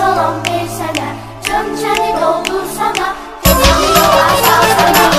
dolan bir sene Çömçeni doldursana Hediye yola salsana